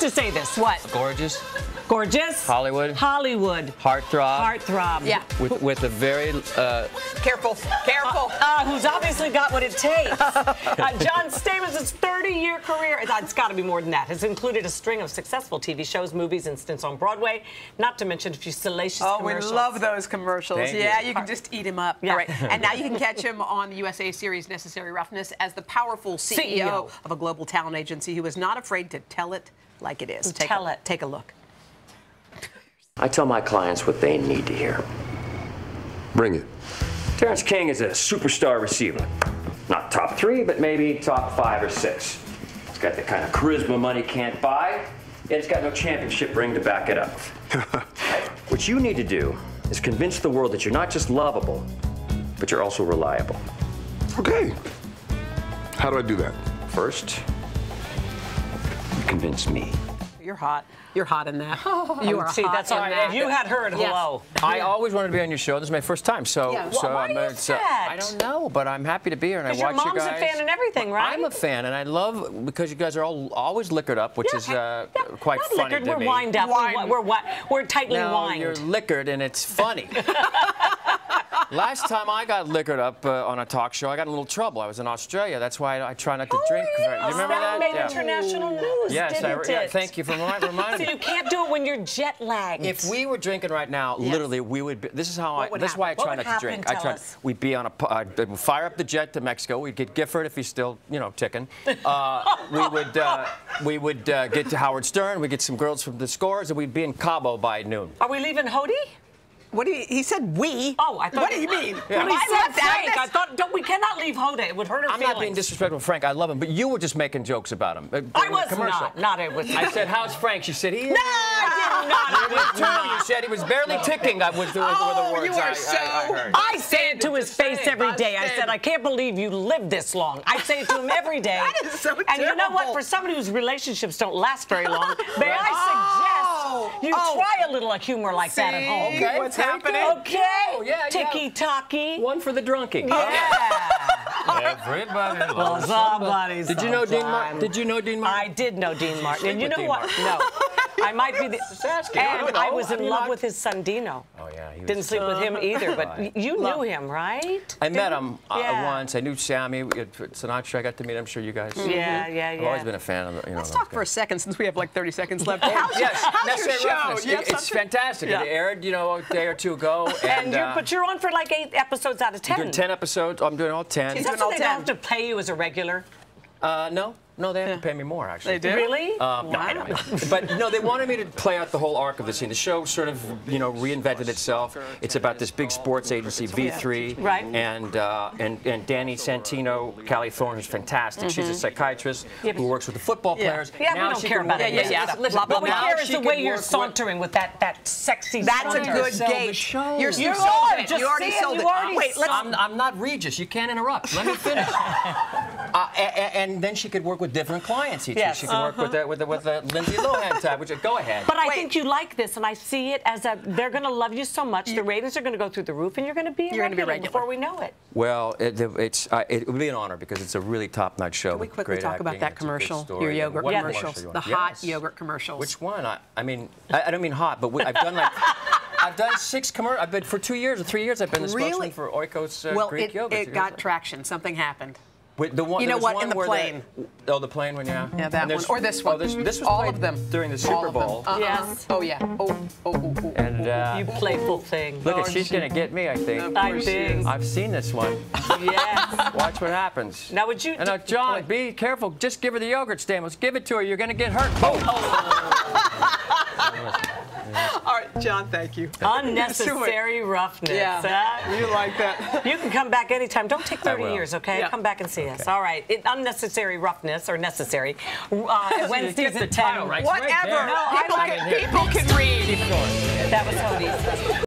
to say this. What? Gorgeous. Gorgeous. Hollywood. Hollywood. Heartthrob. Heartthrob. Yeah. With, with a very uh, Careful, careful. Uh, who's obviously got what it takes. uh, John Stamos' 30-year career, it's got to be more than that, has included a string of successful TV shows, movies, and stints on Broadway, not to mention a few salacious Oh, we love those commercials. Thank yeah, you. you. can just eat him up. Yeah. All right. And now you can catch him on the USA series Necessary Roughness as the powerful CEO, CEO. of a global talent agency who is not afraid to tell it like it is. Take Tell a, it. Take a look. I tell my clients what they need to hear. Bring it. Terrence King is a superstar receiver. Not top three, but maybe top five or six. He's got the kind of charisma money can't buy, yet he's got no championship ring to back it up. what you need to do is convince the world that you're not just lovable, but you're also reliable. Okay. How do I do that? First, you convince me. You're hot. You're hot in that. You are See, hot that's in all right. that. If you had her at Yes. hello. I always wanted to be on your show. This is my first time, so Yeah. so Why- why I'm, are you it's, uh, upset? I don't know, but I'm happy to be here and I 'Cause your watch you mom's a fan and everything, right? I'm a fan, and I love because you guys are all always liquored up, which is uh, Yeah, quite not funny liquored, to we're me. wined up. Wine. We're, we're, wi- we're tightly No, wined. you're liquored and it's funny. Last time I got liquored up uh, on a talk show, I got in a little trouble. I was in Australia. That's why I, I try not to drink. very- You remember that that? made Yeah. international news, Yes, I, yeah, thank you for remi- reminding So me. you can't do it when you're jet lagged. If we were drinking right now, literally, we would. Be, this is how I. would This is why I try What not to drink. happen? I try. us. We'd be on a. Uh, we'd fire up the jet to Mexico. We'd get Gifford if he's still, you know, ticking. Uh, we would. Uh, we would uh, get to Howard Stern. We'd get some girls from the Scores, and we'd be in Cabo by noon. Are we leaving Hody? What do you, he said we. Oh, I thought. What do you mean? When he I said left out Frank, I thought don't, we cannot leave Hoda. It would hurt her I'm feelings. not being disrespectful, Frank. I love him, but you were just making jokes about him. uh, I during was commercial. not. Not it was. I said, "How's Frank?" She said, "He." No, I did not. I It was was true. You said he was barely ticking. I was the, were the Oh, words you are I, I, I. I say it to his face saying, every I'm. I said, I can't believe you lived this long. I say it to him every day. That is so And you know what? For somebody whose relationships don't last very long, may I Oh, suggest you oh. try a little of humor like that at home. See Okay, what's very happening? good. Okay. Oh, yeah, yeah. Ticky tacky. One for the drunkie. Yeah. Everybody well, somebody. Did you know Dean. Martin? Did you know Dean Martin? I did know Dean Martin. And you know what? Martin. No. I might be the. asking. I And don't I know. was I in mean, love I- with his son Dino. Oh yeah, he was. Didn't sleep with him either, but y- you knew him, right? I met him uh, Yeah. once. I knew Sammy at Sinatra. I got to meet him. I'm sure you guys. Yeah, yeah, I've always been a fan of. the- You know, Let's those talk for a second since we have like 30 seconds left. How's, Yes, how's your show? Roughness. You It- it's fantastic. Yeah. It aired, you know, a day or two ago. And, And you're, uh, but you're on for like eight episodes out of ten. doing 10 episodes. I'm doing all 10. Is doing that so they don't have to pay you as a regular? Uh, no, no, they have to pay me more actually. They do? Really? Um, no, I don't. But no, they wanted me to play out the whole arc of the scene. The show sort of, you know, reinvented itself. It's about this big sports agency, V3, Right. and uh, and and Dani Santino, Callie Thorne, who's fantastic. She's a psychiatrist Yeah, who works with the football Yeah. players. Yeah, we don't care about it. Yeah, yeah, yeah. Listen, Blah, blah, what we care is the way you're sauntering with that that sexy. That's a good gauge. You're, You you sold it. just You already say it. sold You it. already Wait, let's. I'm, I'm not Regis. You can't interrupt. Let me finish. uh, and, and then she could work with different clients each week. Yes. She could work with the, with the, with the Lindsay Lohan type. Which go ahead. But I Wait. think you like this, and I see it as a they're going to love you so much. The ratings are going to go through the roof, and you're going to be a You're gonna be regular regular. before we know it. Well, it, it's uh, it would be an honor because it's a really top-notch show. Can we quickly great talk about that it's commercial? Your yogurt What commercials. The hot Yes. yogurt commercials. Which one? I, I mean, I, I don't mean hot, but we, I've done like I've done six commercials. I've been for two years or three years. I've been the Really? spokesman for Oikos uh, well, Greek it, yogurt. it got traction. Something happened. Wait, the one, You know what, one in the where plane. oh, the plane one, yeah. Yeah, that one. Or this one. Oh, this, this was All played of them. during the Super. Bowl. Uh-huh. Yes. Oh, yeah. Oh, oh, oh, oh. And uh, You playful thing. look, at she's gonna get me. I think. I think. I've seen this one. Yes. Watch what happens. Now, would you? And now, John, be careful. Just give her the yogurt, Stamos. Give it to her. You're gonna get hurt. Oh. All right, John, thank you. Unnecessary roughness. Yeah. huh? You like that? You can come back anytime. Don't take 30 years, okay? Yeah. Come back and see us. All right. It, unnecessary roughness or necessary. Uh, Wednesdays the at 10. title right. It's right Whatever. there. No, I people, like can, it. people can read. Keep going. That was Hody's.